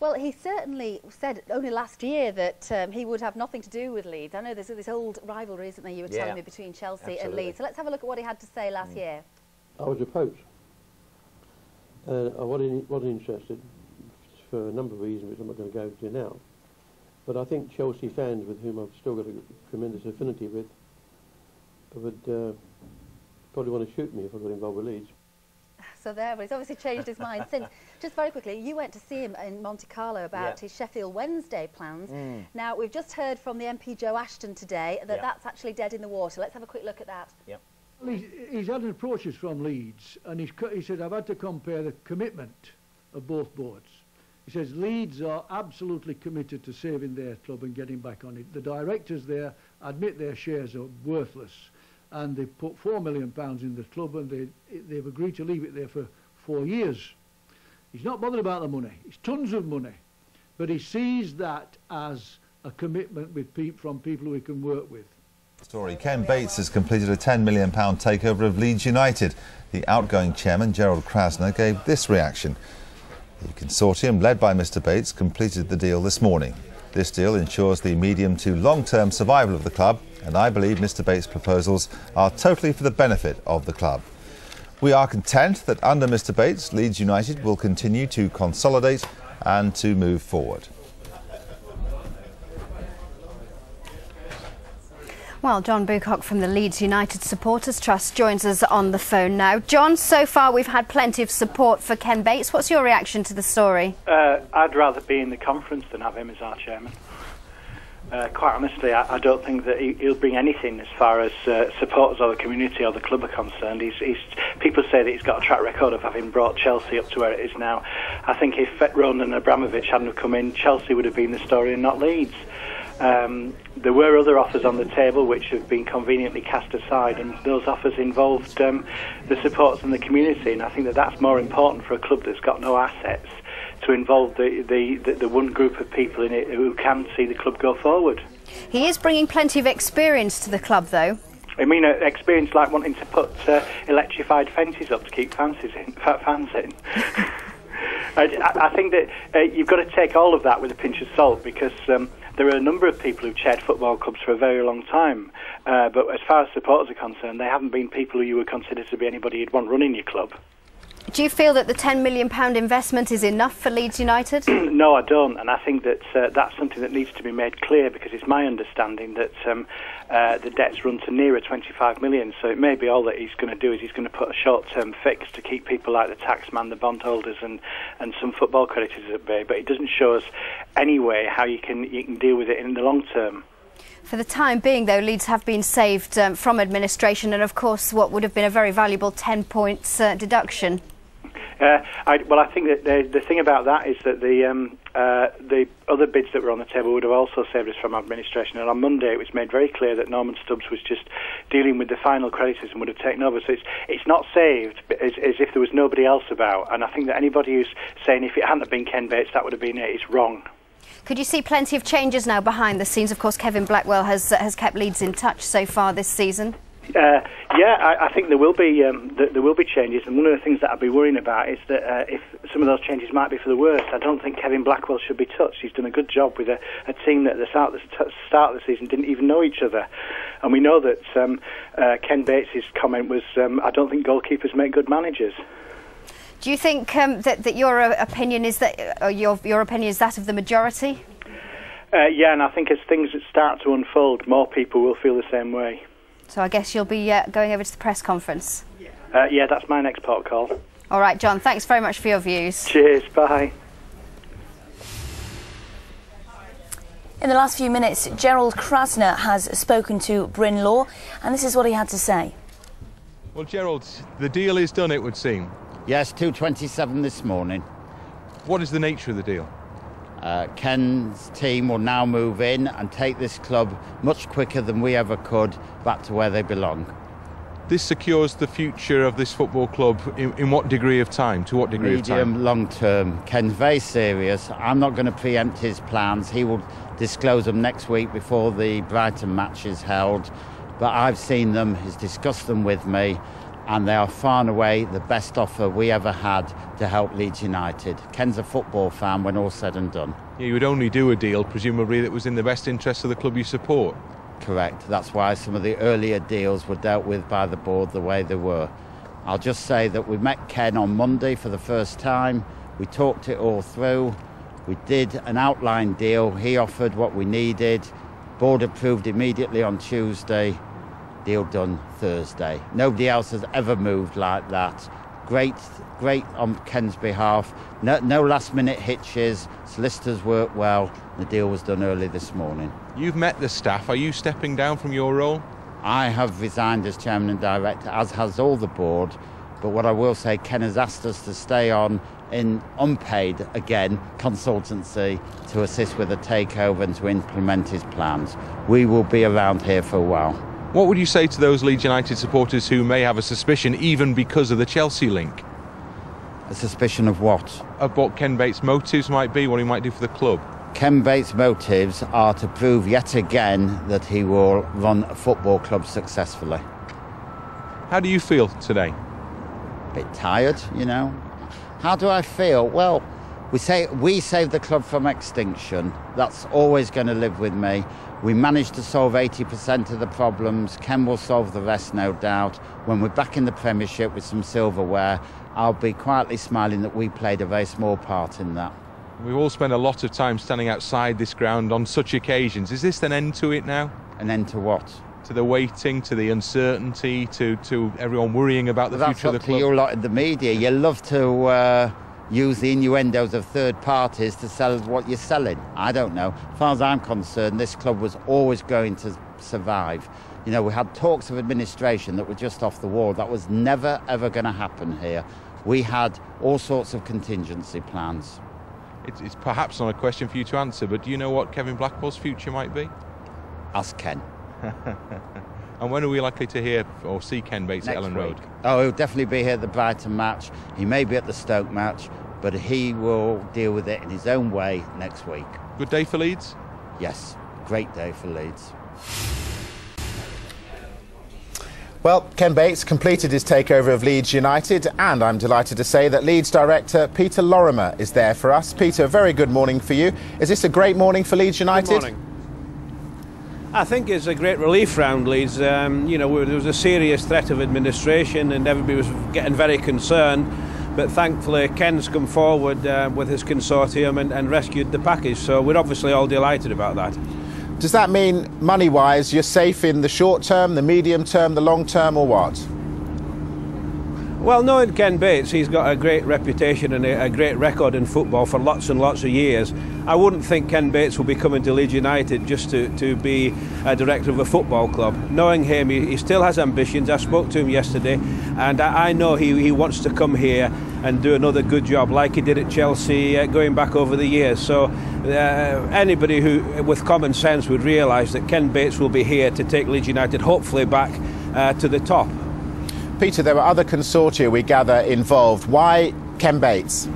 Well, he certainly said only last year that um, he would have nothing to do with Leeds. I know there's this old rivalry, isn't there, you were Yeah. telling me, between Chelsea and Leeds. So let's have a look at what he had to say last year. I was approached. Uh, I wasn't, wasn't interested for a number of reasons, which I'm not going to go into now. But I think Chelsea fans, with whom I've still got a tremendous affinity with, would uh, probably want to shoot me if I got involved with Leeds. So there, but he's obviously changed his mind since. Just very quickly, you went to see him in Monte Carlo about Yeah. his Sheffield Wednesday plans. Mm. Now, we've just heard from the MP Joe Ashton today that Yeah. that's actually dead in the water. Let's have a quick look at that. Yeah. Well, he's, he's had approaches from Leeds, and he's, he said, I've had to compare the commitment of both boards. He says Leeds are absolutely committed to saving their club and getting back on it. The directors there admit their shares are worthless, and they've put four million pounds in the club, and they, they've agreed to leave it there for four years. He's not bothered about the money. It's tons of money, but he sees that as a commitment with peop from people who he can work with. Story. Ken Bates has completed a £10 million takeover of Leeds United. The outgoing chairman, Gerald Krasner, gave this reaction. The consortium, led by Mr Bates, completed the deal this morning. This deal ensures the medium to long-term survival of the club, and I believe Mr Bates' proposals are totally for the benefit of the club. We are content that under Mr Bates, Leeds United will continue to consolidate and to move forward. Well, John Bucock from the Leeds United Supporters Trust joins us on the phone now. John, so far we've had plenty of support for Ken Bates. What's your reaction to the story? Uh, I'd rather be in the conference than have him as our chairman. Uh, quite honestly, I, I don't think that he, he'll bring anything as far as uh, supporters or the community or the club are concerned. He's, he's, people say that he's got a track record of having brought Chelsea up to where it is now. I think if Roman Abramovich hadn't have come in, Chelsea would have been the story and not Leeds. Um, there were other offers on the table which have been conveniently cast aside, and those offers involved um, the supporters and the community. And I think that that's more important for a club that's got no assets to involve the, the, the, the one group of people in it who can see the club go forward. He is bringing plenty of experience to the club, though. I mean, an experience like wanting to put uh, electrified fences up to keep fans in. Fans in. I, I- I think that uh, you've got to take all of that with a pinch of salt because um, there are a number of people who've chaired football clubs for a very long time. Uh, but as far as supporters are concerned, they haven't been people who you would consider to be anybody you'd want running your club. Do you feel that the £10 million investment is enough for Leeds United? no, I don't, and I think that uh, that's something that needs to be made clear because it's my understanding that um, uh, the debts run to nearer 25 million. So it may be all that he's going to do is he's going to put a short-term fix to keep people like the taxman, the bondholders, and and some football creditors at bay. But it doesn't show us any way how you can you can deal with it in the long term. For the time being, though, Leeds have been saved um, from administration and, of course, what would have been a very valuable 10 points uh, deduction. Uh, I, well, I think that the, the thing about that is that the um, uh, the other bids that were on the table would have also saved us from administration. And on Monday, it was made very clear that Norman Stubbs was just dealing with the final creditors and would have taken over. So it's it's not saved as, as if there was nobody else about. And I think that anybody who's saying if it hadn't been Ken Bates, that would have been it, is wrong. Could you see plenty of changes now behind the scenes? Of course, Kevin Blackwell has, has kept Leeds in touch so far this season. Uh, yeah, I, I think there will be um, th- there will be changes, and one of the things that I'd be worrying about is that uh, if some of those changes might be for the worse. I don't think Kevin Blackwell should be touched. He's done a good job with a, a team that at the start of the, t- start of the season didn't even know each other, and we know that um, uh, Ken Bates' comment was, um, "I don't think goalkeepers make good managers." Do you think um, that, that your uh, opinion is that uh, your, your opinion is that of the majority? Uh, yeah, and I think as things start to unfold, more people will feel the same way. So I guess you'll be uh, going over to the press conference. Uh, yeah, that's my next port call. All right, John. Thanks very much for your views. Cheers, bye. In the last few minutes, Gerald Krasner has spoken to Bryn Law, and this is what he had to say. Well, Gerald, the deal is done, it would seem. Yes, 227 this morning. What is the nature of the deal? Uh, Ken's team will now move in and take this club much quicker than we ever could back to where they belong. This secures the future of this football club in, in what degree of time? To what degree of time? Medium, long term. Ken's very serious. I'm not going to preempt his plans. He will disclose them next week before the Brighton match is held. But I've seen them, he's discussed them with me, and they are far and away the best offer we ever had to help Leeds United. Ken's a football fan when all said and done. Yeah, you would only do a deal, presumably, that was in the best interest of the club you support. Correct. That's why some of the earlier deals were dealt with by the board the way they were. I'll just say that we met Ken on Monday for the first time. We talked it all through. We did an outline deal. He offered what we needed. Board approved immediately on Tuesday. Deal done Thursday. Nobody else has ever moved like that. Great, great on Ken's behalf. No, no last minute hitches. Solicitors worked well. The deal was done early this morning. You've met the staff. Are you stepping down from your role? I have resigned as chairman and director, as has all the board. But what I will say, Ken has asked us to stay on in unpaid, again, consultancy to assist with the takeover and to implement his plans. We will be around here for a while. What would you say to those Leeds United supporters who may have a suspicion, even because of the Chelsea link? A suspicion of what? Of what Ken Bates' motives might be, what he might do for the club? Ken Bates' motives are to prove yet again that he will run a football club successfully. How do you feel today? A bit tired, you know. How do I feel? Well, we say we saved the club from extinction. That's always going to live with me. We managed to solve 80% of the problems. Ken will solve the rest, no doubt. When we're back in the Premiership with some silverware, I'll be quietly smiling that we played a very small part in that. We've all spent a lot of time standing outside this ground on such occasions. Is this an end to it now? An end to what? To the waiting, to the uncertainty, to, to everyone worrying about the well, future of the club. That's up to you lot in the media. You love to uh, use the innuendos of third parties to sell what you're selling. I don't know. As far as I'm concerned, this club was always going to survive. You know, we had talks of administration that were just off the wall. That was never, ever going to happen here. We had all sorts of contingency plans. It's, it's perhaps not a question for you to answer, but do you know what Kevin Blackwell's future might be? Ask Ken. and when are we likely to hear or see Ken Bates Next at Elland week. Road? Oh, he'll definitely be here at the Brighton match. He may be at the Stoke match, but he will deal with it in his own way next week. Good day for Leeds? Yes, great day for Leeds. Well, Ken Bates completed his takeover of Leeds United, and I'm delighted to say that Leeds director Peter Lorimer is there for us. Peter, very good morning for you. Is this a great morning for Leeds United? Good morning. I think it's a great relief round Leeds. Um, you know, there was a serious threat of administration, and everybody was getting very concerned. But thankfully, Ken's come forward uh, with his consortium and, and rescued the package. So we're obviously all delighted about that. Does that mean, money wise, you're safe in the short term, the medium term, the long term, or what? Well, knowing Ken Bates, he's got a great reputation and a, great record in football for lots and lots of years. I wouldn't think Ken Bates will be coming to Leeds United just to, to be a director of a football club. Knowing him, he, he still has ambitions. I spoke to him yesterday, and I, I, know he, he wants to come here and do another good job like he did at Chelsea uh, going back over the years. So uh, anybody who with common sense would realise that Ken Bates will be here to take Leeds United hopefully back uh, to the top. Peter, there were other consortia we gather involved. Why Ken Bates?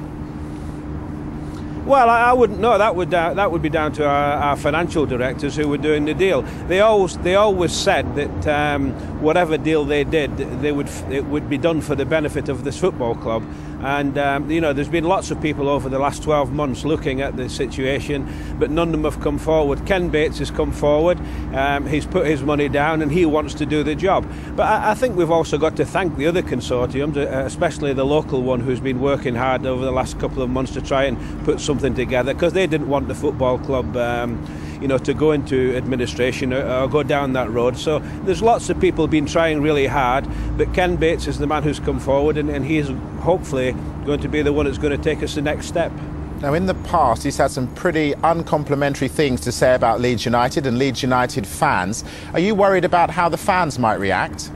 Well, I, I wouldn't know. That would uh, that would be down to our, our, financial directors who were doing the deal. They always they always said that um, whatever deal they did, they would it would be done for the benefit of this football club. And um, you know, there's been lots of people over the last 12 months looking at the situation, but none of them have come forward. Ken Bates has come forward. Um, he's put his money down, and he wants to do the job. But I, I think we've also got to thank the other consortiums, uh, especially the local one who's been working hard over the last couple of months to try and put something together because they didn't want the football club. Um, you know, to go into administration or, or, go down that road. So there's lots of people been trying really hard, but Ken Bates is the man who's come forward, and, and he's hopefully going to be the one that's going to take us the next step. Now, in the past, he's had some pretty uncomplimentary things to say about Leeds United and Leeds United fans. Are you worried about how the fans might react?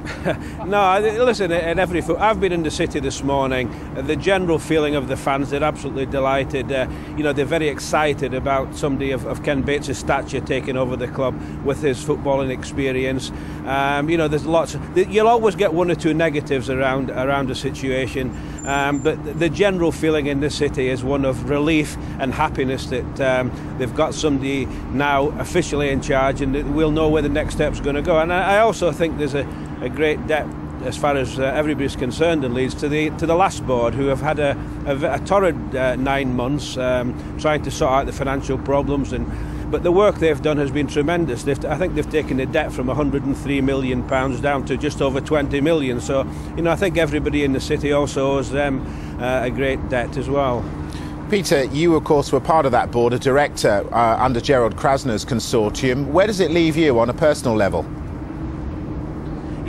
no, listen, at every foot, I've been in the city this morning. The general feeling of the fans, they're absolutely delighted. Uh, you know, they're very excited about somebody of, of, Ken Bates' stature taking over the club with his footballing experience. Um, you know, there's lots. Of, you'll always get one or two negatives around around a situation, um, but the general feeling in the city is one of relief and happiness that um, they've got somebody now officially in charge, and we'll know where the next step's going to go. And I, I also think there's a a great depth as far as uh, everybody's concerned in Leeds, to the to the last board who have had a, a, a torrid uh, nine months um, trying to sort out the financial problems and. But the work they've done has been tremendous. They've, I think they've taken the debt from 103 million pounds down to just over 20 million. So, you know, I think everybody in the city also owes them uh, a great debt as well. Peter, you of course were part of that board, a director uh, under Gerald Krasner's consortium. Where does it leave you on a personal level?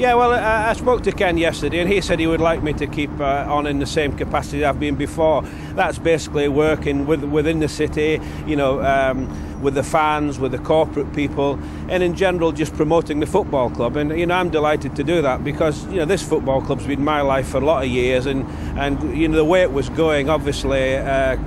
Yeah, well, I, I, spoke to Ken yesterday, and he said he would like me to keep uh, on in the same capacity I've been before. That's basically working with, within the city, you know, um, with the fans, with the corporate people, and in general, just promoting the football club. And you know, I'm delighted to do that because you know this football club's been my life for a lot of years, and and you know the way it was going, obviously. Uh,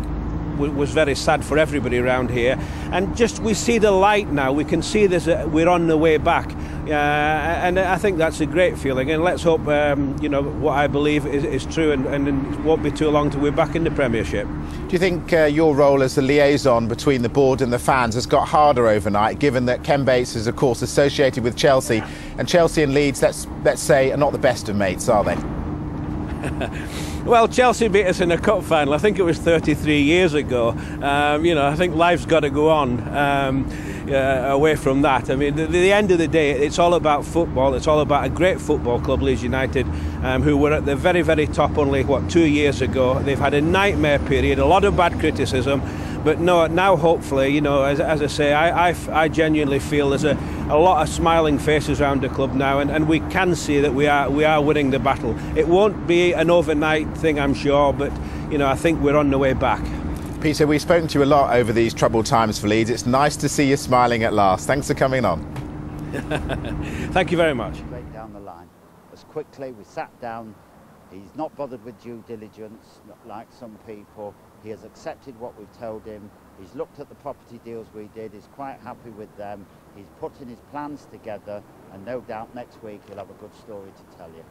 was very sad for everybody around here. And just we see the light now. We can see this. Uh, we're on the way back, uh, and I think that's a great feeling. And let's hope um, you know what I believe is, is true, and, and, it won't be too long till we're back in the Premiership. Do you think uh, your role as the liaison between the board and the fans has got harder overnight, given that Ken Bates is of course associated with Chelsea, and Chelsea and Leeds, let's let's say, are not the best of mates, are they? Well, Chelsea beat us in a cup final. I think it was 33 years ago. Um, you know, I think life's got to go on um, uh, away from that. I mean, at the, end of the day, it's all about football. It's all about a great football club, Leeds United, um, who were at the very, very top only, what, two years ago. They've had a nightmare period, a lot of bad criticism. But no, now hopefully, you know, as, as I say, I, I, I, genuinely feel there's a, a lot of smiling faces around the club now, and, and we can see that we are we are winning the battle. It won't be an overnight thing, I'm sure, but you know, I think we're on the way back. Peter, we've spoken to you a lot over these troubled times for Leeds. It's nice to see you smiling at last. Thanks for coming on. Thank you very much. Straight down the line. As quickly, we sat down. He's not bothered with due diligence like some people. He has accepted what we've told him. He's looked at the property deals we did. He's quite happy with them. He's putting his plans together, and no doubt next week he'll have a good story to tell you.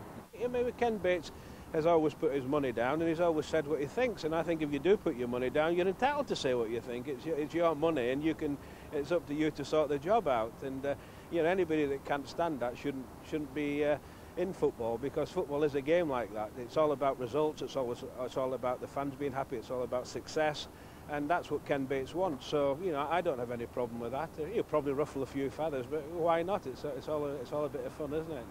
I mean, Ken Bates has always put his money down, and he's always said what he thinks. And I think if you do put your money down, you're entitled to say what you think. It's your, it's your money, and you can. It's up to you to sort the job out. And uh, you know, anybody that can't stand that shouldn't shouldn't be. Uh, in football because football is a game like that. It's all about results. It's always it's all about the fans being happy. It's all about success, and that's what Ken Bates wants. So you know, I don't have any problem with that. He'll probably ruffle a few feathers, but why not? It's it's all a, it's all a bit of fun, isn't it?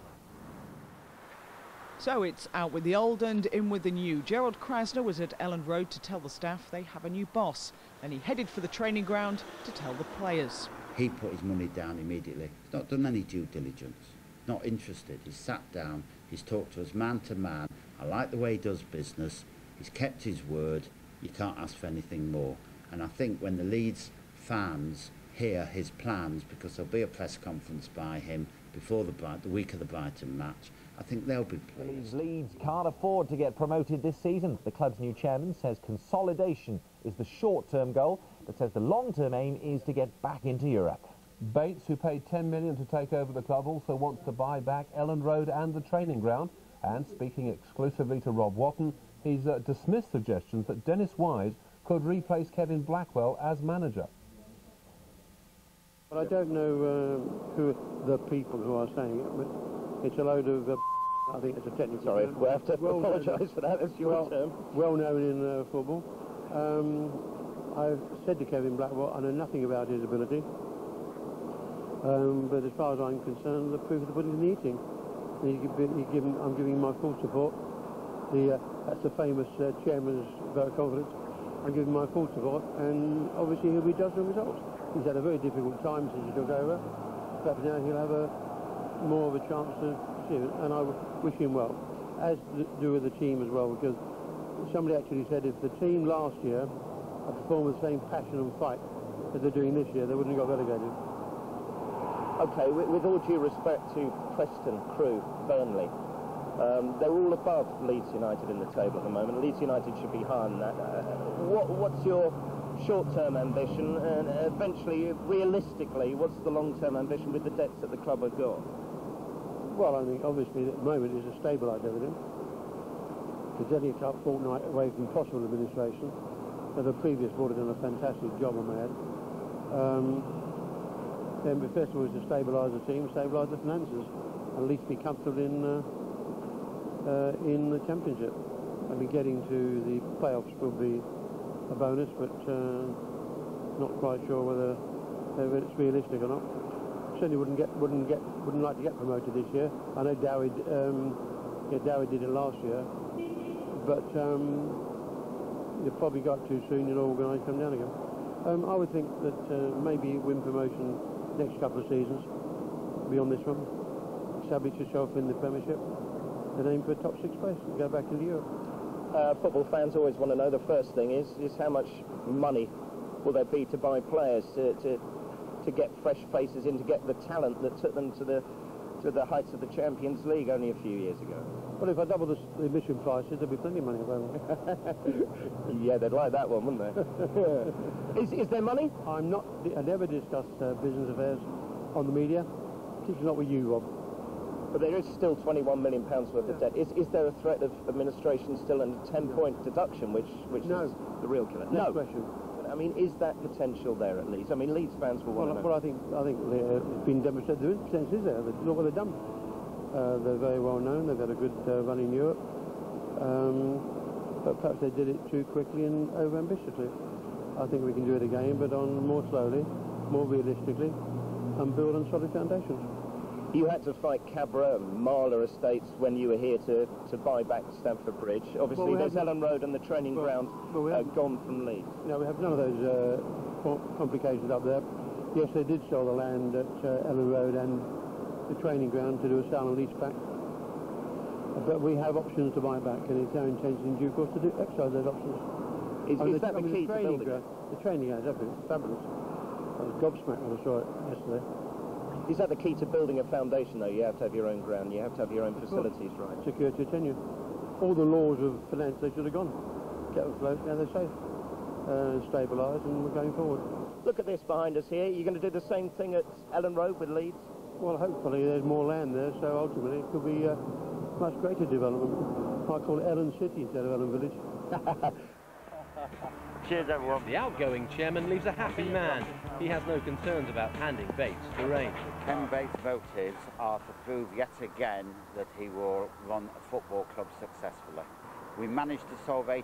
So it's out with the old and in with the new. Gerald Krasner was at Elland Road to tell the staff they have a new boss. Then he headed for the training ground to tell the players. He put his money down immediately. He's not done any due diligence not interested. He's sat down, he's talked to us man to man. I like the way he does business. He's kept his word. You can't ask for anything more. And I think when the Leeds fans hear his plans, because there'll be a press conference by him before the, the week of the Brighton match, I think they'll be pleased. Leeds can't afford to get promoted this season. The club's new chairman says consolidation is the short-term goal, but says the long-term aim is to get back into Europe. Bates, who paid 10 million to take over the club, also wants to buy back Elland Road and the training ground. And speaking exclusively to Rob Watton, he's uh, dismissed suggestions that Dennis Wise could replace Kevin Blackwell as manager. Well, I don't know uh, who the people who are saying it, but it's a load of. Uh, I think it's a technical. Sorry, we have to well apologise for that. That's your well, term. Well known in uh, football. Um, I've said to Kevin Blackwell, I know nothing about his ability. Um, but as far as I'm concerned, the proof of the pudding is in the eating. And given, I'm giving my full support. The, uh, that's the famous uh, chairman's vote of confidence. I'm giving my full support, and obviously he'll be judged on results. He's had a very difficult time since he took over. Perhaps now he'll have a more of a chance to see it, and I wish him well. As do with the team as well, because somebody actually said if the team last year had performed with the same passion and fight that they're doing this year, they wouldn't have got relegated. Okay, with, with, all due respect to Preston, Crewe, Burnley, um, they're all above Leeds United in the table at the moment. Leeds United should be higher than that. Uh, what, what's your short-term ambition and eventually, realistically, what's the long-term ambition with the debts that the club have got? Well, I mean, obviously at the moment is to stabilise everything. Because only a fortnight away from possible administration. So the previous board had done a fantastic job on that. Um, then the first is to stabilise the team, stabilise the finances, at least be comfortable in uh, uh, in the championship. I mean, getting to the playoffs will be a bonus, but uh, not quite sure whether, whether it's realistic or not. Certainly wouldn't get wouldn't get wouldn't like to get promoted this year. I know Dowie um, yeah, did it last year, but um, you probably got too soon. You'll organise come down again. Um, I would think that uh, maybe win promotion next couple of seasons beyond this one. Establish yourself in the Premiership and aim for a top six place and go back into Europe. Uh, football fans always want to know the first thing is is how much money will there be to buy players to, to to get fresh faces in to get the talent that took them to the to the heights of the Champions League only a few years ago. Well, if I double the, the admission prices, there'll be plenty of money available. yeah, they'd like that one, wouldn't they? is, is there money? I'm not. I never discuss uh, business affairs on the media, particularly not with you, Rob. But there is still 21 million pounds worth of debt. Is, is there a threat of administration still and a 10-point deduction, which which No. is the real killer? Next no. question. I mean, is that potential there at least? I mean, Leeds fans will want Well, to know. well, I think I think uh, it's been demonstrated there is potential is there. Look what they've done. Uh, they're very well known. They've had a good uh, run in Europe, um, but perhaps they did it too quickly and over ambitiously. I think we can do it again, but on more slowly, more realistically, and build on solid foundations. You had to fight Cabra and Marler Estates when you were here to, to buy back Stamford Bridge. Obviously, Well, we there's Elland Road and the training Well, ground well, we uh, gone from Leeds. No, we have none of those uh, complications up there. Yes, they did sell the land at uh, Elland Road and the training ground to do a sale and lease back. But we have options to buy back, and it's our intention in due course to do, exercise those options. Is- I mean, is that the I mean, key to training building ground, The training ground is absolutely fabulous. I was gobsmacked when I saw it yesterday. Is that the key to building a foundation, though? You have to have your own ground, you have to have your own facilities, right? Security of tenure. All the laws of finance, they should have gone. Get them afloat, now they're safe. Uh, stabilised, and we're going forward. Look at this behind us here. You're going to do the same thing at Elland Road with Leeds? Well, hopefully there's more land there, so ultimately it could be uh, much greater development. I call it Elland City instead of Elland Village. Cheers, everyone. The outgoing chairman leaves a happy man. He has no concerns about handing Bates the reins. Ken Bates' motives are to prove yet again that he will run a football club successfully. We managed to solve 80%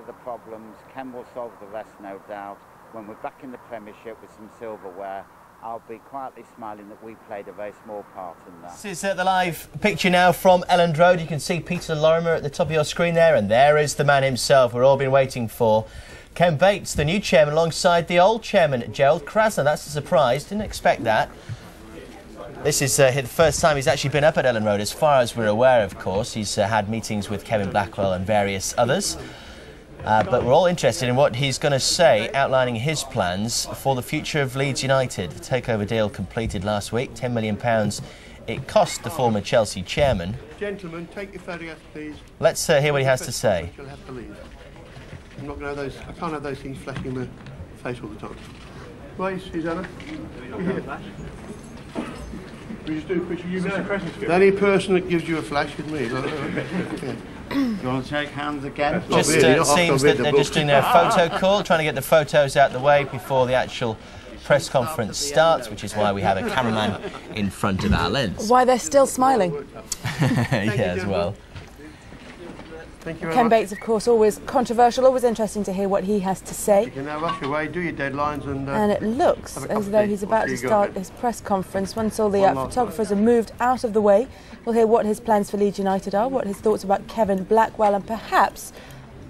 of the problems. Ken will solve the rest, no doubt. When we're back in the Premiership with some silverware, I'll be quietly smiling that we played a very small part in that. This is uh, the live picture now from Elland Road. You can see Peter Lorimer at the top of your screen there, and there is the man himself we're all been waiting for. Ken Bates, the new chairman, alongside the old chairman, Gerald Krasner. That's a surprise. Didn't expect that. This is uh, the first time he's actually been up at Elland Road, as far as we're aware, of course. He's uh, had meetings with Kevin Blackwell and various others. Uh, but we're all interested in what he's going to say, outlining his plans for the future of Leeds United. The takeover deal completed last week, £10 million. It cost the former Chelsea chairman. Gentlemen, take your photographs, please. Let's uh, hear what he has to say. You'll have to leave. I'm not going to have those. I can't have those things flashing in my face all the time. Right, Susanna. You here? We just do a picture of you, Mr. President. The only person that gives you a flash is me. Yeah. Do you want to shake hands again? Just uh, seems that they're just doing their photo call, trying to get the photos out of the way before the actual press conference starts, which is why we have a cameraman in front of our lens. Why they're still smiling. yeah, as well. Thank you Ken much. Bates, of course, always controversial, always interesting to hear what he has to say. You can now rush away, do your deadlines, and. Uh, And it looks have a cup as though he's about to start his press conference. Once all the uh, photographers are moved out of the way, we'll hear what his plans for Leeds United are, what his thoughts about Kevin Blackwell, and perhaps,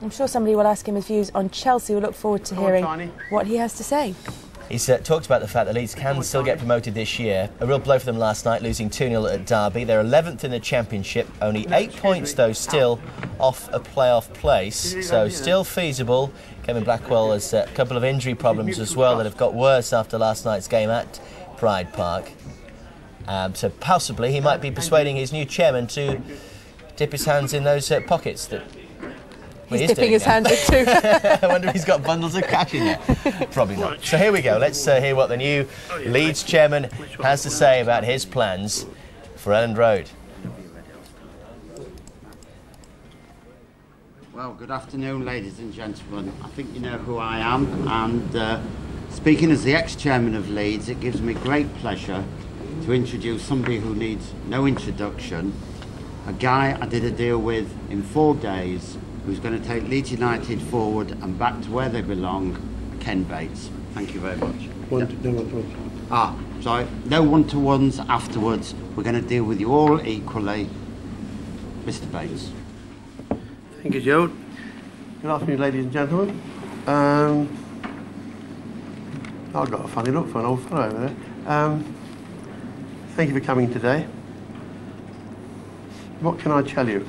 I'm sure somebody will ask him his views on Chelsea. We'll look forward to on, hearing Tiny. what he has to say. He's uh, talked about the fact that Leeds can still get promoted this year. A real blow for them last night, losing 2 0 at Derby. They're 11th in the Championship, only eight points, though, still off a playoff place. So, still feasible. Kevin Blackwell has uh, a couple of injury problems as well that have got worse after last night's game at Pride Park. Um, so, possibly, he might be persuading his new chairman to dip his hands in those uh, pockets that. Well, He's he is dipping his now. hands in too. I wonder if he's got bundles of cash in there. Probably not. So here we go. Let's uh, hear what the new Leeds chairman has to say about his plans for Elland Road. Well, good afternoon, ladies and gentlemen. I think you know who I am, and uh, speaking as the ex-chairman of Leeds, it gives me great pleasure to introduce somebody who needs no introduction, a guy I did a deal with in four days who's going to take Leeds United forward and back to where they belong, Ken Bates. Thank you very much. One to, no, one to one. Ah, sorry, no one-to-ones afterwards. We're going to deal with you all equally. Mr Bates. Thank you, Joe. Good afternoon, ladies and gentlemen. Um, I've got a funny look for an old fellow over there. Um, thank you for coming today. What can I tell you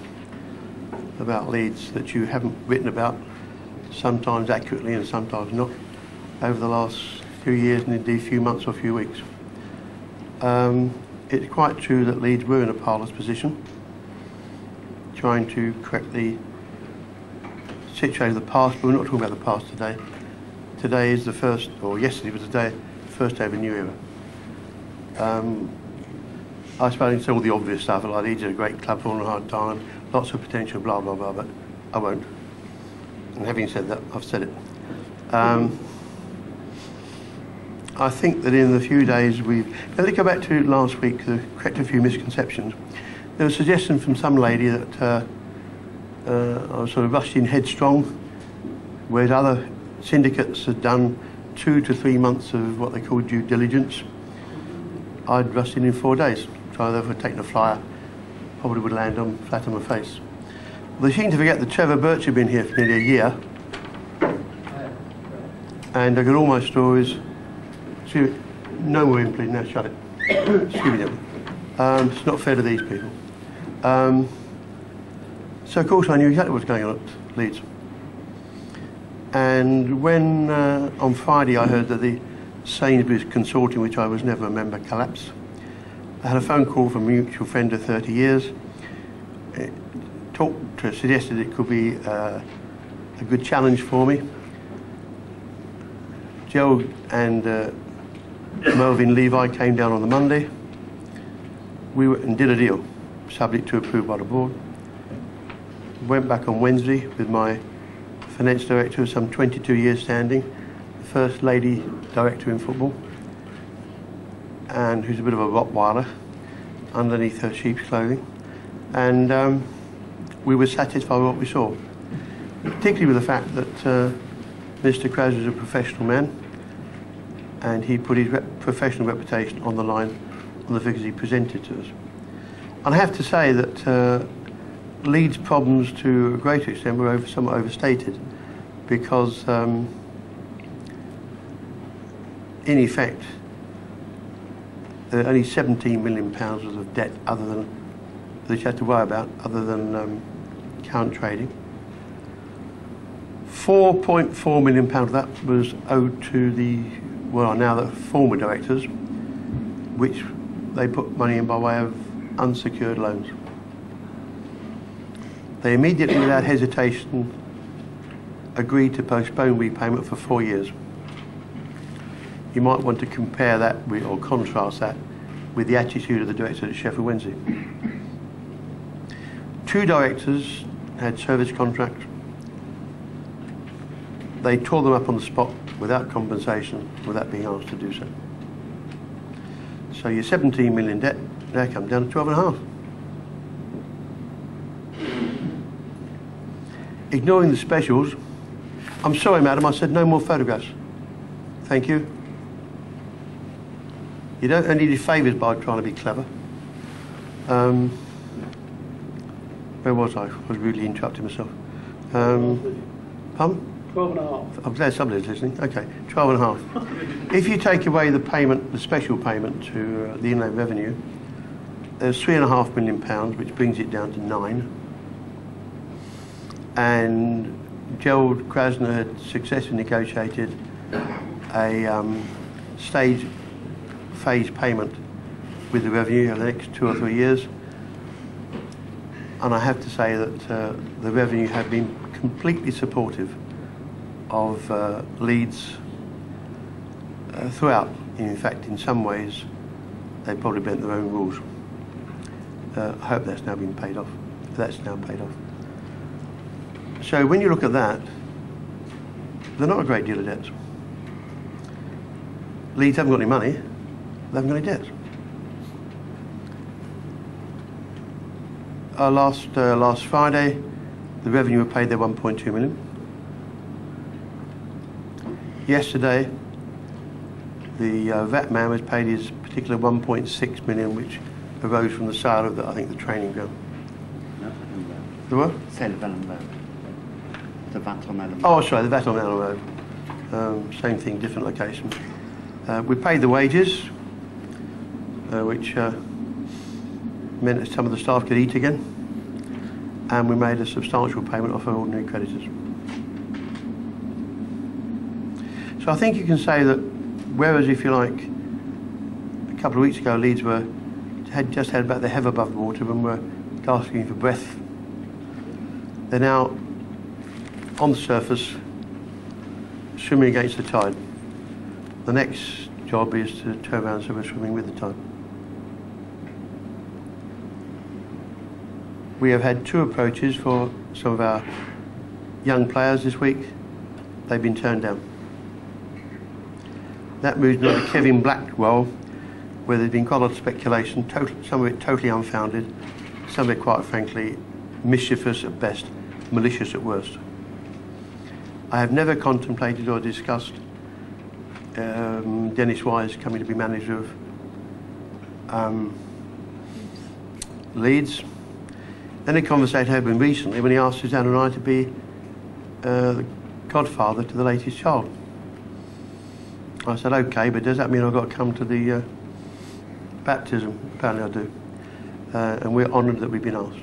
about Leeds that you haven't written about, sometimes accurately and sometimes not, over the last few years and indeed few months or few weeks? Um, it's quite true that Leeds were in a parlous position, trying to correct the situation of the past, but we're not talking about the past today. Today is the first, or yesterday was the day, first day of a new era. Um, I suppose it's all the obvious stuff, like Leeds are a great club, falling a hard time, lots of potential, blah, blah, blah, but I won't. And having said that, I've said it. Um, I think that in the few days we've... Now, let's go back to last week to correct a few misconceptions. There was a suggestion from some lady that uh, uh, I was sort of rushed in headstrong, whereas other syndicates had done two to three months of what they call due diligence. I'd rushed in in four days. So I'd taken a flyer, probably would land on flat on my face. They seem to forget that Trevor Birch had been here for nearly a year. And I got all my stories. Excuse me, no more please. Now shut it. Excuse me. Um, it's not fair to these people. Um, so, of course, I knew exactly what was going on at Leeds. And when uh, on Friday I heard that the Sainsbury's consortium, which I was never a member, collapsed, I had a phone call from a mutual friend of 30 years. It talked, suggested it could be uh, a good challenge for me. Joe and uh, Melvyn Levi came down on the Monday. We were, and did a deal, subject to approval by the board. Went back on Wednesday with my finance director of some 22 years standing, the first lady director in football, and who's a bit of a Rottweiler underneath her sheep's clothing. And um, we were satisfied with what we saw, particularly with the fact that uh, Mr. Krause is a professional man and he put his rep professional reputation on the line on the figures he presented to us. And I have to say that uh, Leeds' problems to a great extent were over, somewhat overstated because um, in effect there are only 17 million pounds worth of debt other than that you had to worry about other than um, current trading. 4.4 million pounds of that was owed to the well now the former directors, which they put money in by way of unsecured loans. They immediately, without hesitation, agreed to postpone repayment for four years. You might want to compare that with, or contrast that with the attitude of the director at Sheffield Wednesday. Two directors had service contracts. They tore them up on the spot without compensation, without being asked to do so. So your 17 million debt now comes down to 12 and a half. Ignoring the specials, I'm sorry, madam, I said no more photographs. Thank you. You don't earn any favours by trying to be clever. Um, where was I? I was rudely interrupting myself. Um, pardon? 12 and a half. I'm glad somebody's listening. Okay, 12 and a half. if you take away the payment, the special payment to uh, the inland revenue, there's three and a half million pounds, which brings it down to nine. And Gerald Krasner had successfully negotiated a um, stage phase payment with the revenue over the next two or three years. And I have to say that uh, the revenue have been completely supportive of uh, Leeds uh, throughout. In fact, in some ways, they probably bent their own rules. Uh, I hope that's now been paid off. That's now paid off. So when you look at that, they're not a great deal of debts. Leeds haven't got any money, got any debts. uh, last uh, last Friday, the revenue were paid their 1.2 million. Yesterday, the uh, vet man was paid his particular 1.6 million, which arose from the sale of, the, I think, the training ground. The what? Sale of Elland Road. The VAT on Elland Oh, sorry, the vet on Allen Road. Um, same thing, different location. Uh, we paid the wages, which uh, meant that some of the staff could eat again, and we made a substantial payment off our ordinary creditors. So I think you can say that, whereas if you like, a couple of weeks ago Leeds were had just had about the head above water and were gasping for breath, they're now on the surface, swimming against the tide. The next job is to turn around so we're swimming with the tide. We have had two approaches for some of our young players this week. They've been turned down. That moves on to Kevin Blackwell, where there's been quite a lot of speculation, total, some of it totally unfounded, some of it quite frankly mischievous at best, malicious at worst. I have never contemplated or discussed um, Dennis Wise coming to be manager of um, Leeds. Then a conversation happened recently when he asked Suzanne and I to be uh, the godfather to the latest child. I said, okay, but does that mean I've got to come to the uh, baptism? Apparently I do. Uh, and we're honoured that we've been asked.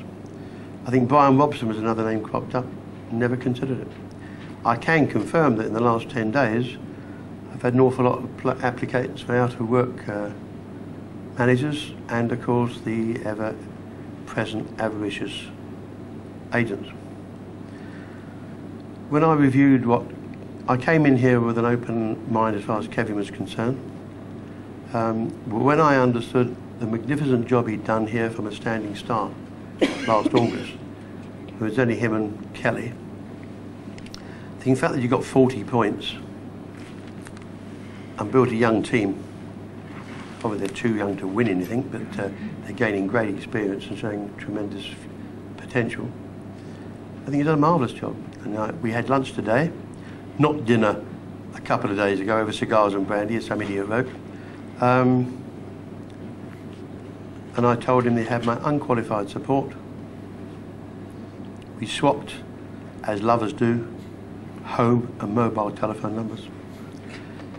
I think Brian Robson was another name cropped up. Never considered it. I can confirm that in the last 10 days, I've had an awful lot of pl- applicants for out of work uh, managers and, of course, the ever present avaricious agents. When I reviewed what I came in here with an open mind as far as Kevin was concerned. Um, but when I understood the magnificent job he'd done here from a standing start last August, it was only him and Kelly. The fact that you got 40 points and built a young team, probably they're too young to win anything, but uh, they're gaining great experience and showing tremendous potential. I think he's done a marvellous job. And uh, we had lunch today, not dinner a couple of days ago over cigars and brandy, as some idiot wrote. Um, and I told him they had my unqualified support. We swapped, as lovers do, home and mobile telephone numbers.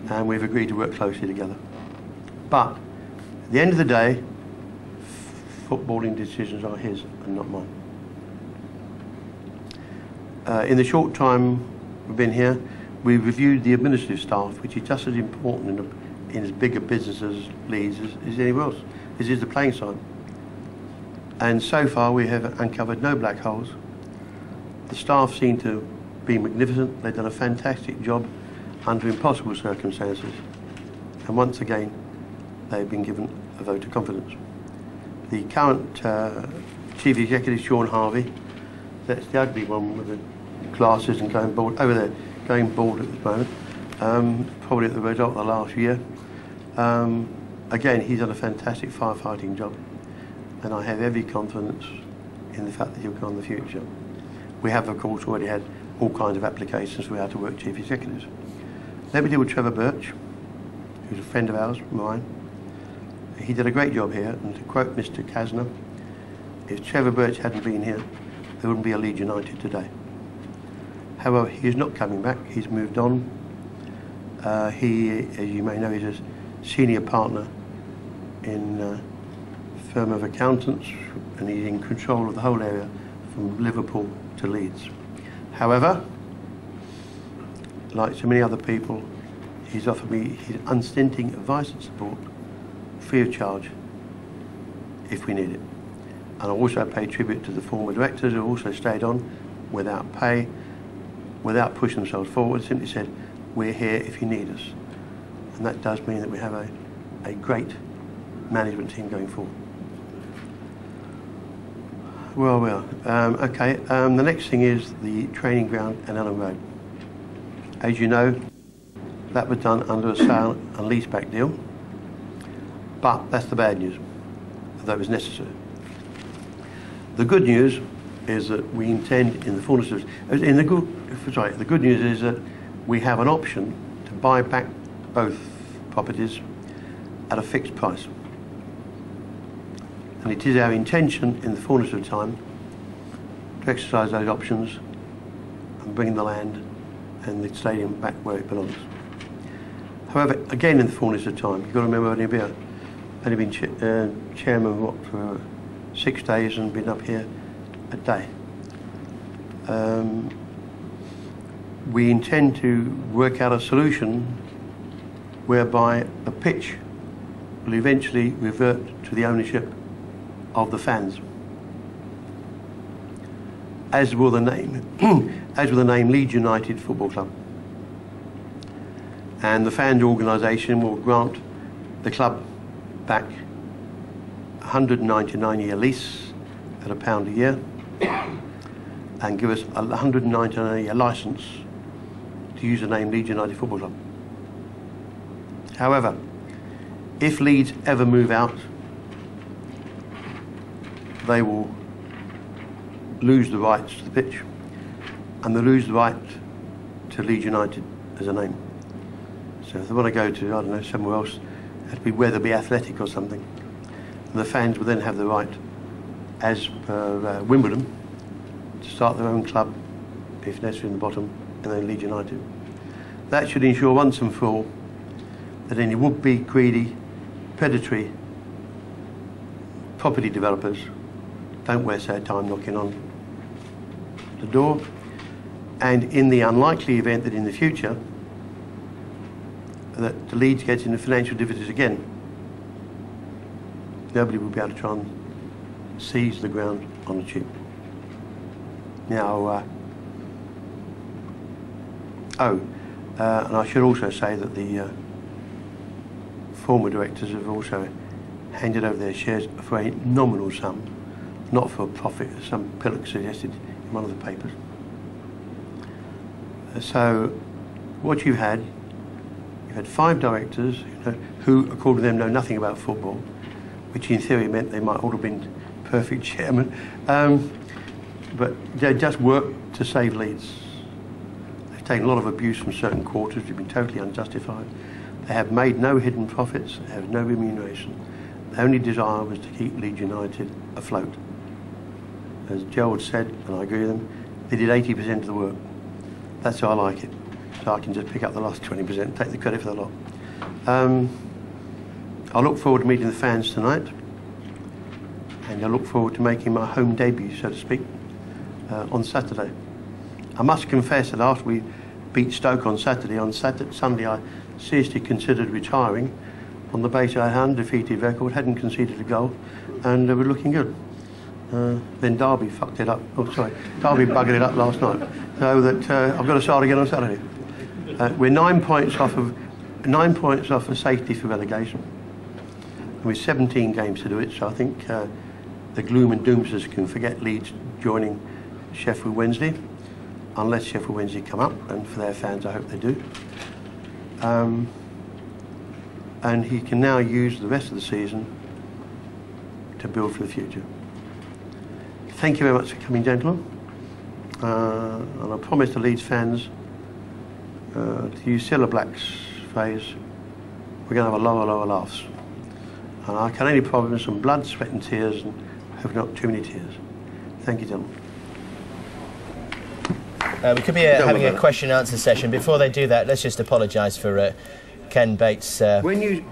And we've agreed to work closely together. But at the end of the day, footballing decisions are his and not mine. Uh, in the short time we've been here, we've reviewed the administrative staff, which is just as important in, a, in as big a business as Leeds as, as anywhere else. This is the playing side. And so far we have uncovered no black holes. The staff seem to be magnificent. They've done a fantastic job under impossible circumstances. And once again, they've been given a vote of confidence. The current uh, Chief Executive, Shaun Harvey, that's the ugly one with the glasses and going bald over there, going bald at this moment. Um, probably at the result of the last year. Um, again, he's done a fantastic firefighting job, and I have every confidence in the fact that he'll go in the future. We have, of course, already had all kinds of applications for how to work chief executives. Let me deal with Trevor Birch, who's a friend of ours, mine. He did a great job here, and to quote Mr. Krasner, if Trevor Birch hadn't been here, there wouldn't be a Leeds United today. However, he is not coming back. He's moved on. Uh, he, as you may know, is a senior partner in a firm of accountants, and he's in control of the whole area from Liverpool to Leeds. However, like so many other people, he's offered me his unstinting advice and support, free of charge, if we need it. And I also pay tribute to the former directors who also stayed on without pay, without pushing themselves forward, simply said, we're here if you need us. And that does mean that we have a, a great management team going forward. Well, well, um, okay. Um, the next thing is the training ground at Elland Road. As you know, that was done under a sale and leaseback deal, but that's the bad news, it was necessary. The good news is that we intend, in the fullness of in the good sorry, the good news is that we have an option to buy back both properties at a fixed price. And it is our intention, in the fullness of time, to exercise those options and bring the land and the stadium back where it belongs. However, again, in the fullness of time, you've got to remember only been, only been ch- uh, chairman what, for six days and been up here a day. Um, we intend to work out a solution whereby the pitch will eventually revert to the ownership of the fans. As will the name, as will the name Leeds United Football Club. And the fans organisation will grant the club back a 199 year lease at a pound a year and give us a 199 year licence to use the name Leeds United Football Club. However, if Leeds ever move out, they will lose the rights to the pitch and they lose the right to Leeds United as a name. So if they want to go to, I don't know, somewhere else, has to be Wetherby Athletic or something. And the fans will then have the right, as per uh, Wimbledon, to start their own club, if necessary in the bottom, and then Leeds United. That should ensure once and for all that any would-be greedy, predatory property developers don't waste their time knocking on the door. And in the unlikely event that in the future that the Leeds gets into financial difficulties again, nobody will be able to try and seize the ground on the cheap. Now, uh, oh, uh, and I should also say that the uh, former directors have also handed over their shares for a nominal sum, not for profit, as some pillock suggested in one of the papers. Uh, so, what you've had, had five directors who, according to them, know nothing about football, which in theory meant they might all have been perfect chairman. Um, but they just worked to save Leeds. They've taken a lot of abuse from certain quarters, which have been totally unjustified. They have made no hidden profits, they have no remuneration. Their only desire was to keep Leeds United afloat. As Gerald said, and I agree with him, they did 80% of the work. That's how I like it. I can just pick up the last 20% and take the credit for the lot. Um, I look forward to meeting the fans tonight. And I look forward to making my home debut, so to speak, uh, on Saturday. I must confess that after we beat Stoke on Saturday, on Saturday, Sunday I seriously considered retiring on the basis I had undefeated record, hadn't conceded a goal, and uh, were looking good. Uh, then Derby fucked it up. Oh, sorry, Derby buggered it up last night. So that uh, I've got to start again on Saturday. Uh, we're nine points off of nine points off of safety for relegation. And with 17 games to do it, so I think uh, the gloom and doomsers can forget Leeds joining Sheffield Wednesday, unless Sheffield Wednesday come up, and for their fans, I hope they do. Um, and he can now use the rest of the season to build for the future. Thank you very much for coming, gentlemen. Uh, and I promise the Leeds fans, to use Cilla Black's phrase, we're going to have a lower, lower laughs. And I can only promise some blood, sweat and tears, and hope not too many tears. Thank you, gentlemen. Uh, we could be uh, having a question and answer session. Before they do that, let's just apologise for uh, Ken Bates' uh,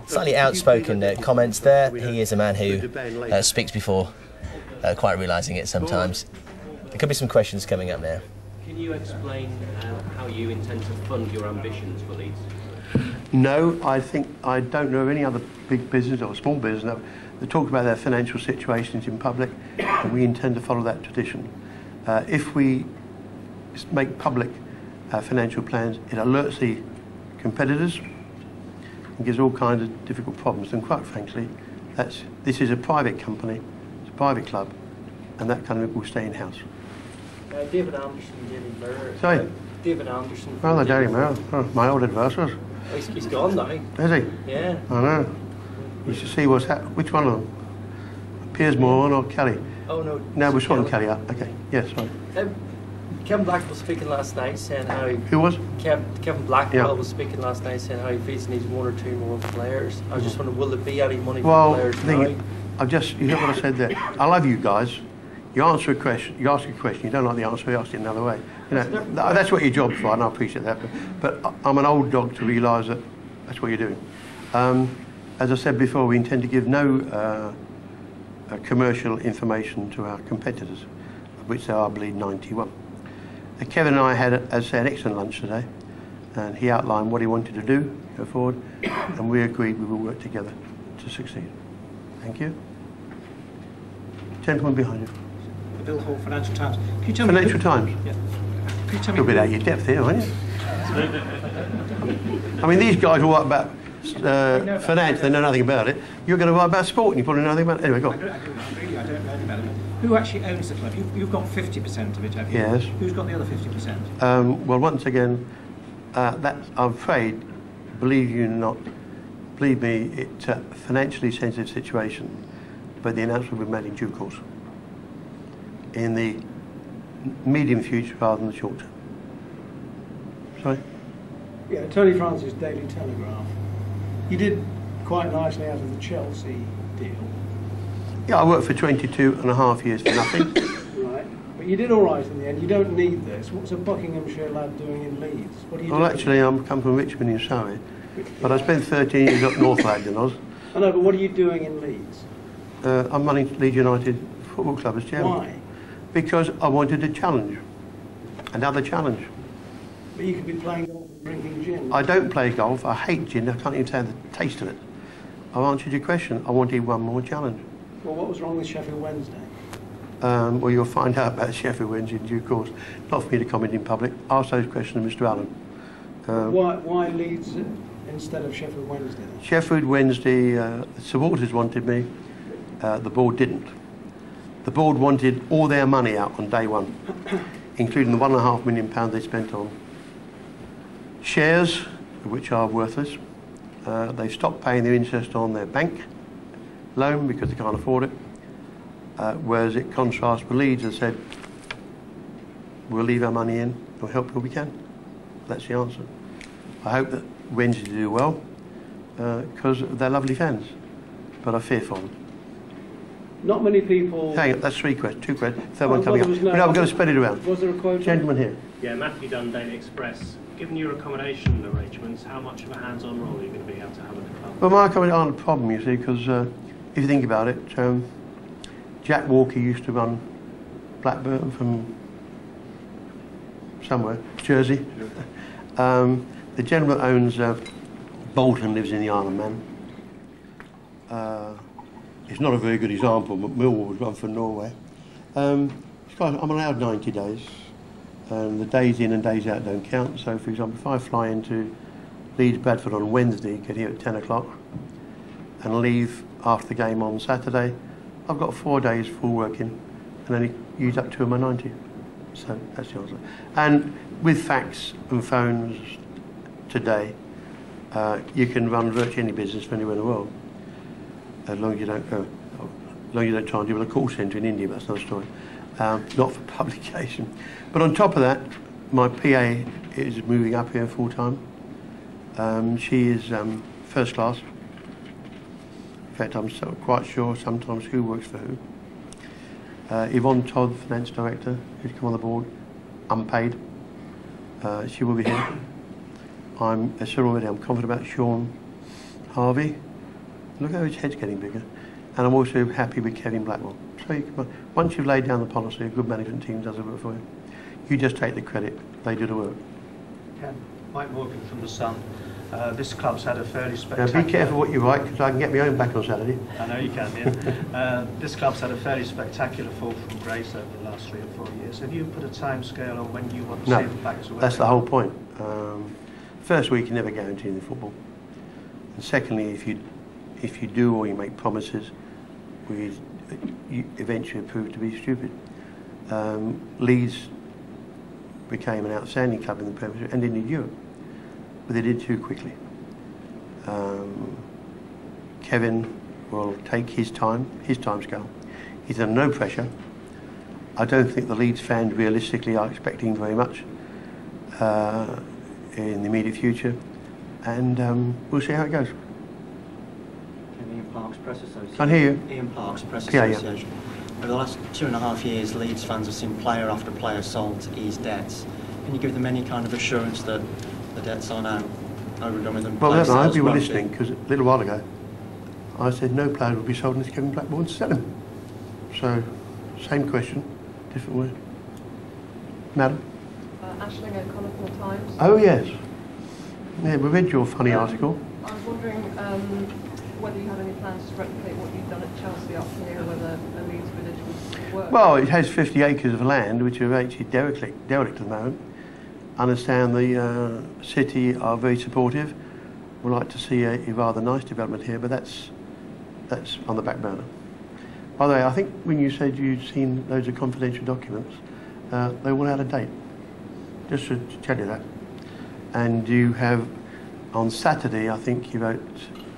slightly outspoken uh, comments there. He is a man who uh, speaks before uh, quite realising it sometimes. There could be some questions coming up now. Can you explain uh, how you intend to fund your ambitions for Leeds? No, I think I don't know of any other big business or small business that, that talks about their financial situations in public, and we intend to follow that tradition. Uh, if we make public uh, financial plans, it alerts the competitors and gives all kinds of difficult problems. And quite frankly, that's, this is a private company, it's a private club, and that kind of will stay in house. Uh, David Anderson, Daily Mirror. Sorry? David Anderson. Well, the Mail, oh, my old. Oh, he's, he's gone now. Is he? Yeah. I know. You should see what's happening. Which one of them? Piers Morgan or Kelly? Oh no. No, we're Swan Kelly. uh, Okay, yes, sorry. Um, Kevin Blackwell was speaking last night saying how Who was? Kev, Kevin Blackwell Yeah. was speaking last night saying how he feels he needs one or two more players. I was just wondering, will there be any money for Well, players the now? I've just, you know what I said there? I love you guys. You answer a question, you ask a question, you don't like the answer, you ask it another way. You know, th- that's what your job's for, and I appreciate that. But, but I'm an old dog to realise that that's what you're doing. Um, as I said before, we intend to give no uh, uh, commercial information to our competitors, of which there are, I believe, 91. Uh, Kevin and I had, as I say, an excellent lunch today, and he outlined what he wanted to do, go forward, and we agreed we will work together to succeed. Thank you. Gentleman behind you. Bill Hall Financial Times. Can you tell me? Financial Times. Yeah. Can you tell me? A bit out of your depth here, aren't you? I mean, these guys will write about uh, finance, they know nothing about it. You're going to write about sport and you probably know nothing about it. Anyway, go on. I don't, really, I don't know about it. Who actually owns the club? You've, you've got 50% of it, have you? Yes. Who's got the other 50%? Um, well, once again, uh, that's, I'm afraid, believe you not, believe me, it's a financially sensitive situation, but the announcement will be made in due course. In the medium future rather than the short term. Sorry? Yeah, Tony Francis, Daily Telegraph. You did quite nicely out of the Chelsea deal, Yeah, I worked for 22 and a half years for nothing. right? But you did all right in the end. You don't need this. What's a Buckinghamshire lad doing in Leeds? What are you well, doing? actually, I'm come from Richmond in Surrey, but I spent 13 years up North Lagdonos. I know, but what are you doing in Leeds? Uh, I'm running Leeds United Football Club as chairman. Why? Because I wanted a challenge, another challenge. But you could be playing golf and drinking gin. I don't play golf. I hate gin. I can't even stand the taste of it. I've answered your question. I wanted one more challenge. Well, what was wrong with Sheffield Wednesday? Um, well, you'll find out about Sheffield Wednesday in due course. Not for me to comment in public. Ask those questions to Mr. Allen. Um, why, why Leeds instead of Sheffield Wednesday? then? Sheffield Wednesday, uh, the supporters wanted me. Uh, the board didn't. The board wanted all their money out on day one, including the one and a half million pounds they spent on shares, which are worthless. Uh, they stopped paying their interest on their bank loan because they can't afford it. Uh, whereas it contrasts with Leeds that said, we'll leave our money in, we'll help who we can. That's the answer. I hope that Wednesday do well because they're lovely fans, but I fear for them. Not many people. Hang on, that's three questions, two questions, third Oh, one coming there up. was no- No, we're going to spread it around. Was there a quote? Gentleman here. Yeah, Matthew Dunn, Daily Express. Given your accommodation arrangements, how much of a hands-on role are you going to be able to have at the club? Well, my comments aren't a problem, you see, because uh, if you think about it, um, Jack Walker used to run Blackburn from somewhere, Jersey. Um, the gentleman owns uh, Bolton lives in the Isle of Man. Uh, it's not a very good example, but Millwall was run from Norway. Um, I'm allowed 90 days, and the days in and days out don't count. So, for example, if I fly into Leeds Bradford on Wednesday, get here at 10 o'clock, and leave after the game on Saturday, I've got four days full working and only use up two of my 90. So that's the answer. And with fax and phones today, uh, you can run virtually any business from anywhere in the world, as long as you don't go, as long as you don't try and with a call centre in India, that's another story. Um, not for publication. But on top of that, my PA is moving up here full time. Um, she is um, first class. In fact, I'm so quite sure sometimes who works for who. Uh, Yvonne Todd, Finance Director, who's come on the board, unpaid. Uh, she will be here. I'm, as said already, I'm confident about Shaun Harvey. Look how his head's getting bigger. And I'm also happy with Kevin Blackwell. So you can, once you've laid down the policy, a good management team does the work for you. You just take the credit, they do the work. Ken, Mike Morgan from The Sun. Uh, this club's had a fairly spectacular... Now be careful what you write, because I can get my own back on Saturday. I know you can, yeah. uh, this club's had a fairly spectacular fall from grace over the last three or four years. Have you put a time scale on when you want to No, see them back to where that's the whole point. Um, first week, you never guarantee in football. And secondly, if you if you do or you make promises, we eventually prove to be stupid. Um, Leeds became an outstanding club in the Premiership and in Europe, but they did too quickly. Um, Kevin will take his time, his time scale. He's under no pressure. I don't think the Leeds fans realistically are expecting very much uh, in the immediate future, and um, we'll see how it goes. Ian Parks Press Association. Can't hear you. Ian Parks Press Yeah, yeah. Association. Over the last two and a half years, Leeds fans have seen player after player sold to ease debts. Can you give them any kind of assurance that the debts are now overdone with them? Well, player I hope sales you were listening because a little while ago I said no player would be sold unless Kevin Blackburn wants to sell him. So, same question, different word. Madam? Uh, Ashling at Connaughton Times. Oh, yes. Yeah, we read your funny article. I was wondering um, whether you have any plans to replicate what you've done at Chelsea up here, whether a Leeds village would work. Well, it has 50 acres of land which are actually derelict, derelict at the moment. Understand the uh, city are very supportive. We'd like to see a, a rather nice development here, but that's that's on the back burner. By the way, I think when you said you'd seen loads of confidential documents, uh, they all out of date. Just to tell you that. And you have on Saturday, I think you wrote,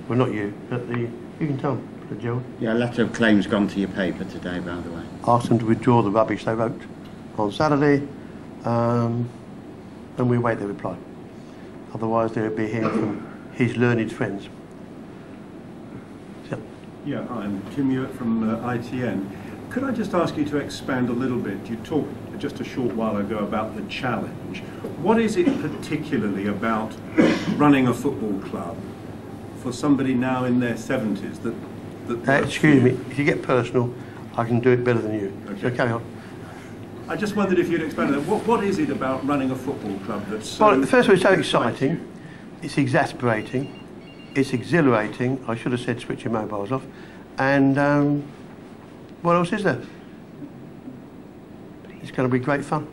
well, not you, but the you can tell them, Joe. Yeah, a letter of claims gone to your paper today, by the way. asked them to withdraw the rubbish they wrote on Saturday, um, and we wait their reply. Otherwise, they'll be hearing from his learned friends. Yeah, I'm Tim Ewart from uh, ITN. Could I just ask you to expand a little bit? You talked just a short while ago about the challenge. What is it particularly about running a football club for somebody now in their 70s that... that Uh, excuse me, if you get personal, I can do it better than you. So carry on. I just wondered if you'd expand on that. What, what is it about running a football club that's so... Well, first of all, it's so exciting, it's exasperating, it's exhilarating. I should have said switch your mobiles off. And um, what else is there? It's going to be great fun.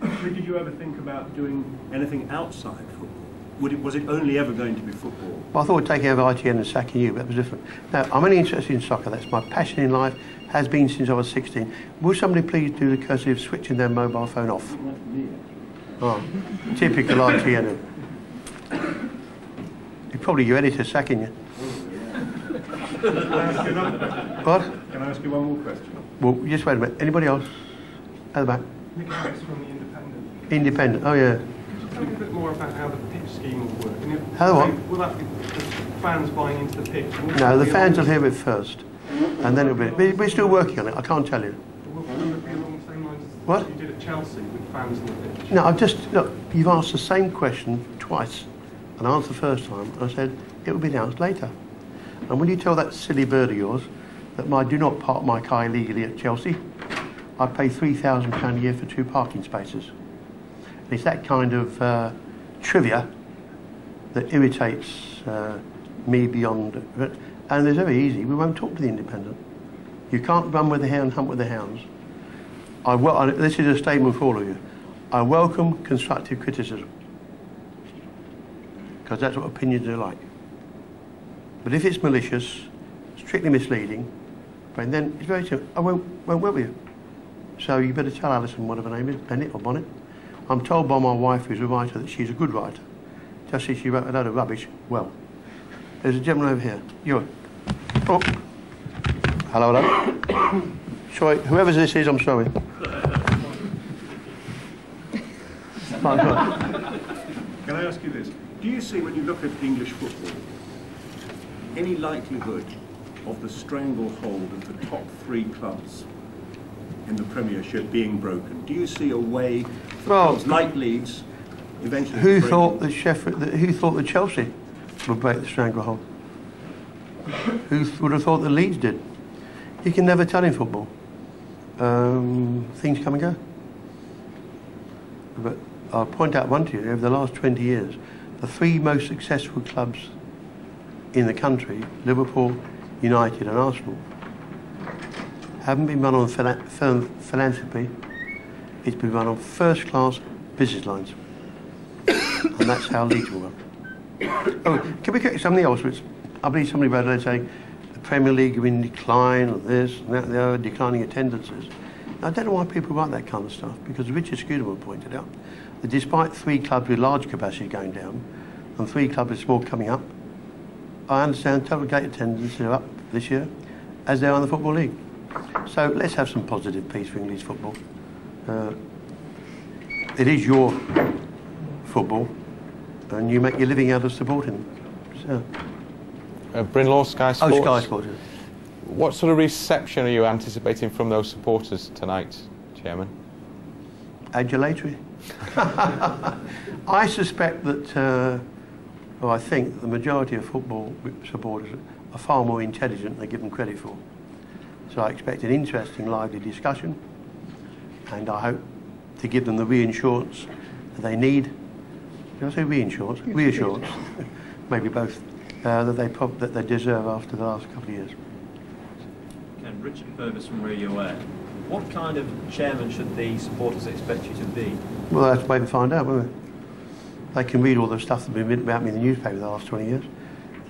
Did you ever think about doing anything outside football? Would it, was it only ever going to be football? Well, I thought taking over ITN and sacking you, but that was different. Now, I'm only interested in soccer. That's my passion in life, has been since I was 16. Will somebody please do the courtesy of switching their mobile phone off? Oh, typical ITN. You're probably your editor sacking you. Can I ask you another- What? Can I ask you one more question? Well, just wait a minute. Anybody else? At the back. Nick Harris from The Independent. Independent. Oh, yeah. Could you tell me a bit more about how the pitch scheme will work. And if- How? Will that be the fans buying into the pitch? No, the fans will hear it first. And then it'll be. we- We're still working on it. I can't tell you. Will will it be along the same lines as What? you did at Chelsea with fans on the pitch? No, I've just, look, you've asked the same question twice. And I answered the first time. I said, it will be announced later. And will you tell that silly bird of yours that I do not park my car illegally at Chelsea? I pay £3,000 a year for two parking spaces. And it's that kind of uh, trivia that irritates uh, me beyond. And it's very easy. We won't talk to the independent. You can't run with the hare and hunt with the hounds. I I- this is a statement for all of you. I welcome constructive criticism because that's what opinions are like. But if it's malicious, strictly misleading, then it's very simple. I won't, won't work with you. So you better tell Alison whatever her name is, Bennett or Bonnet. I'm told by my wife, who's a writer, that she's a good writer. Just as she wrote a load of rubbish, well. There's a gentleman over here. You're. Oh. Hello, hello. sorry, whoever this is, I'm sorry. Can I ask you this? Do you see, when you look at English football, any likelihood of the stranglehold of the top three clubs in the Premiership being broken? Do you see a way for Well, clubs like Leeds eventually Who thought that Sheffield, who thought that Chelsea would break the stranglehold? who would have thought that Leeds did? You can never tell in football. Um, things come and go. But I'll point out one to you. Over the last 20 years, the three most successful clubs in the country, Liverpool, United and Arsenal, haven't been run on phila- phil- philanthropy. It's been run on first-class business lines. And that's how run. Oh, can we get something else? Which I believe somebody wrote there saying the Premier League are in decline, or this, and that, the other, declining attendances. I don't know why people write that kind of stuff, because Richard Scudamore pointed out that despite three clubs with large capacity going down and three clubs with small coming up, I understand total gate attendance are up this year, as they are in the Football League. So let's have some positive peace for English football. Uh, it is your football, and you make your living out of supporting them. So, Uh, Bryn Sky Sports. oh, Sky Sports. What sort of reception are you anticipating from those supporters tonight, Chairman? adulatory. I suspect that, uh, well, I think the majority of football supporters are far more intelligent than they give them credit for. So I expect an interesting, lively discussion, and I hope to give them the reassurance that they need. Did I say reinsurance? Reassurance, maybe both, uh, that they prob- that they deserve after the last couple of years. Ken, Richard Purvis from Radio Air. What kind of chairman should the supporters expect you to be? Well, that's wait and find out, won't they? They can read all the stuff that's been written about me in the newspaper the last 20 years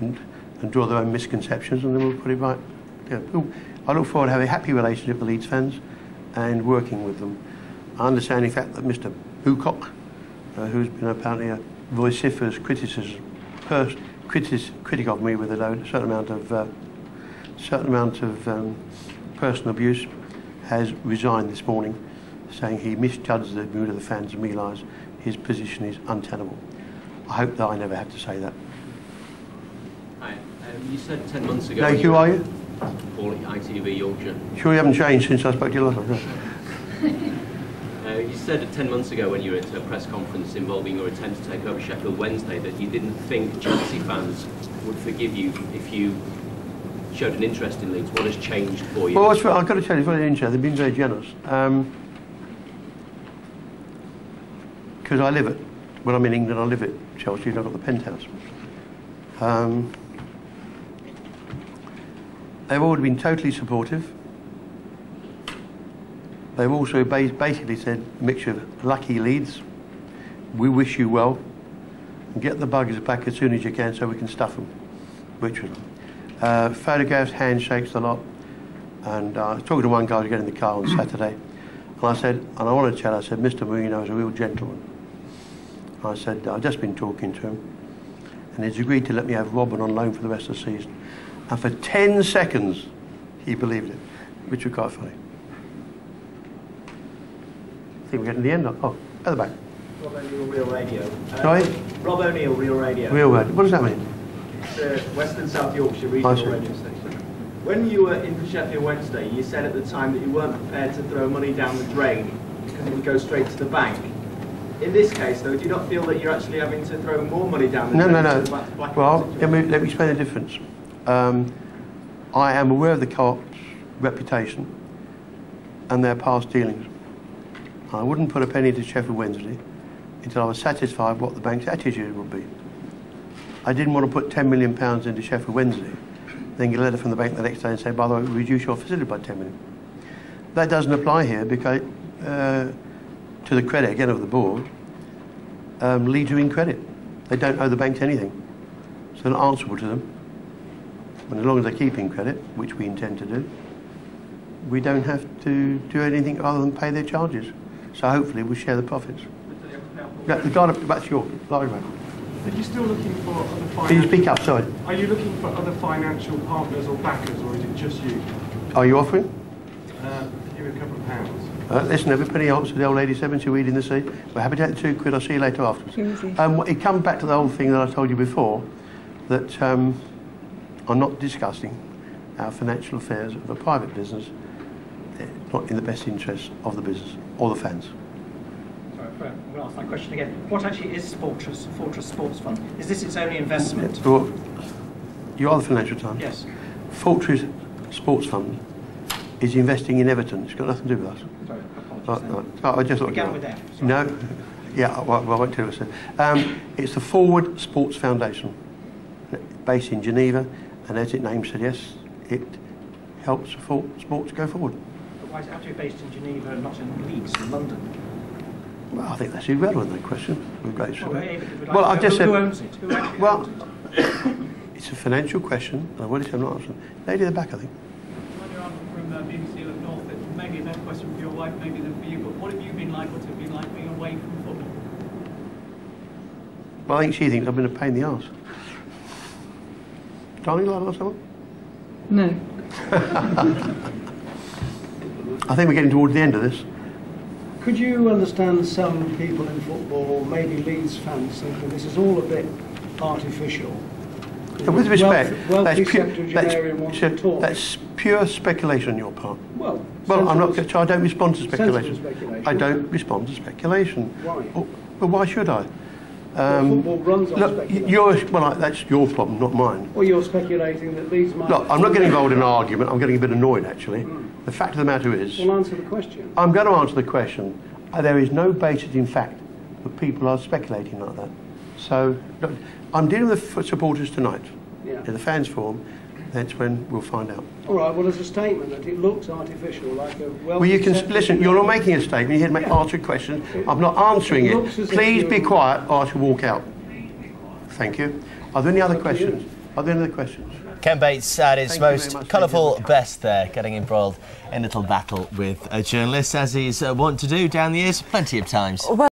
and, and draw their own misconceptions and then we'll put it right. Yeah. I look forward to having a happy relationship with Leeds fans and working with them. I understand, in fact, that Mr. Bucock, uh, who's been apparently a vociferous criticism, critic, critic of me with a load, certain amount of, uh, certain amount of um, personal abuse, has resigned this morning, saying he misjudged the mood of the fans and realised his position is untenable. I hope that I never have to say that. Hi. Um, you said 10 months ago... No, who are you? Paul at ITV Yorkshire. Sure you haven't changed since I spoke to you last time? You said 10 months ago when you were at a press conference involving your attempt to take over Sheffield Wednesday that you didn't think Chelsea fans would forgive you if you showed an interest in Leeds. What has changed for you? Well, I've got to tell you, it's very interesting. They've been very generous. Because I live it. When I'm in England, I live at Chelsea. and I've got the penthouse. Um, they've already been totally supportive. They've also basically said a mixture of lucky Leeds. We wish you well. And get the buggers back as soon as you can so we can stuff them. Which was uh, photographs, handshakes, a lot. And uh, I was talking to one guy to get in the car on Saturday. And I said, and I wanted to tell, I said, Mr. Mourinho is a real gentleman. I said, I've just been talking to him. And he's agreed to let me have Robben on loan for the rest of the season. And for 10 seconds, he believed it, which was quite funny. I think we're getting the end of Oh, at the back. Rob O'Neill Real Radio. Uh, Sorry? Rob O'Neill Real Radio. Real word. What does that mean? It's uh, Western South Yorkshire regional radio station. When you were in for Sheffield Wednesday, you said at the time that you weren't prepared to throw money down the drain because it would go straight to the bank. In this case, though, do you not feel that you're actually having to throw more money down the No, drain? no, no, no. Well, let me, let me explain the difference. Um, I am aware of the co-op's reputation and their past dealings. I wouldn't put a penny to Sheffield Wednesday until I was satisfied what the bank's attitude would be. I didn't want to put £10 million pounds into Sheffield Wednesday, then get a letter from the bank the next day and say, by the way, reduce your facility by 10 million. That doesn't apply here because, uh, to the credit again of the board, um, Leeds are in credit. They don't owe the banks anything. So they're not answerable to them. And as long as they keep in credit, which we intend to do, we don't have to do anything other than pay their charges. So hopefully we'll share the profits. Yeah, the guy, that's your, Larry, mate. Are you still looking for other Can you financial... speak up, sorry? Are you looking for other financial partners or backers, or is it just you? Are you offering? Uh, give you a couple of pounds. Uh, listen, everybody else, the old lady said when she weed in the sea. We're happy to take the two quid. I'll see you later afterwards. Um, it comes back to the whole thing that I told you before, that um, I'm not discussing our financial affairs of a private business, not in the best interest of the business or the fans. Sorry, I'm going to ask that question again. What actually is Fortress, Fortress Sports Fund? Is this its only investment? Well, you are the Financial Times. Yes. Fortress Sports Fund is investing in Everton. It's got nothing to do with us. Sorry, Right, right. Oh, I just thought Began with F, No, yeah, well, well, I won't tell you what I said. Um, it's the Forward Sports Foundation, based in Geneva, and as its name suggests, it helps sports go forward. But why does it have to based in Geneva and not in Leeds, in London? Well, I think that's irrelevant, the question. With Well, respect. like Well, I've know just who said. owns it? Who actually well, it's a financial question, and I've already said I'm not answering. Lady at the back, I think. from uh, BBC Look North, it maybe a better question for your wife, maybe than for you, but what have you been like, what's it been like being away from football? Well, I think she thinks I've been a pain in the arse. Darling, you like to ask someone? No. I think we're getting towards the end of this. Could you understand some people in football, maybe Leeds fans, thinking this is all a bit artificial? And with respect, Wealth- that's, pure, septuagenarian wants to that's, that's pure speculation on your part. Well, Well, I'm not. I don't respond to speculation. speculation. I don't respond to speculation. Why? Well, why should I? Um, football runs on look, speculation. you're, well, I- that's your problem, not mine. Well, you're speculating that Leeds might... Look, I'm not getting involved in an argument. I'm getting a bit annoyed, actually. Hmm. The fact of the matter is, Well, answer the question. I'm going to answer the question. Uh, There is no basis in fact that people are speculating like that. So, look, I'm dealing with supporters tonight. Yeah. In the fans forum, that's when we'll find out. All right, well, there's a statement that it looks artificial, like a well... Well, you can listen. You're not making a statement. You're here to make answer a question. I'm not answering It it. as Please be quiet, or I shall walk out. Thank you. Are there any other you. questions? Are there any other questions? Ken Bates at his Thank most colourful best there, getting embroiled in a little battle with a journalist, as he's uh, wont to do down the years plenty of times. Well,